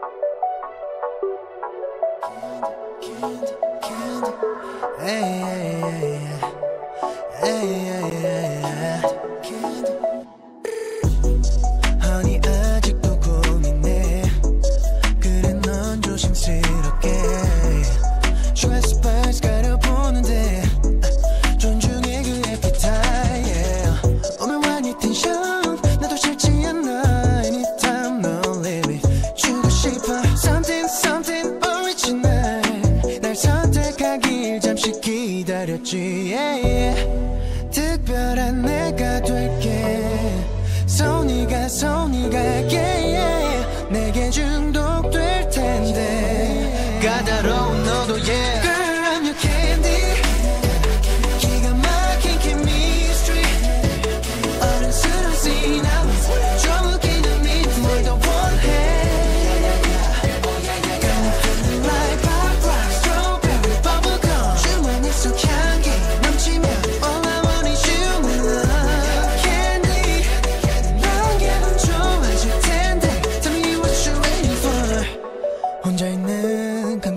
Hey, hey, hey, hey. energy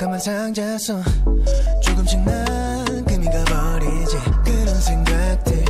깜깜한 상자 속 조금씩 난 금이 가버리지. 그런 생각들.